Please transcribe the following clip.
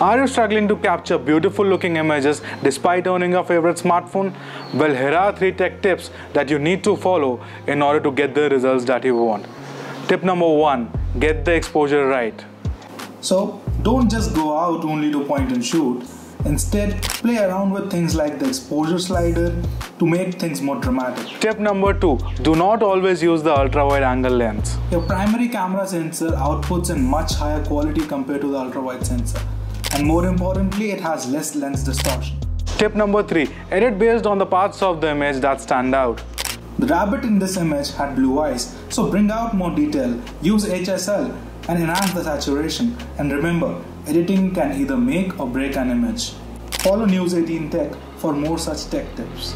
Are you struggling to capture beautiful looking images despite owning your favorite smartphone? Well, here are 3 tech tips that you need to follow in order to get the results that you want. Tip number 1 Get the exposure right. So, don't just go out only to point and shoot. Instead, play around with things like the exposure slider to make things more dramatic. Tip number 2 Do not always use the ultra wide angle lens. Your primary camera sensor outputs in much higher quality compared to the ultra wide sensor and more importantly it has less lens distortion. Tip number 3 Edit based on the parts of the image that stand out. The rabbit in this image had blue eyes, so bring out more detail, use HSL and enhance the saturation. And remember, editing can either make or break an image. Follow News 18 Tech for more such tech tips.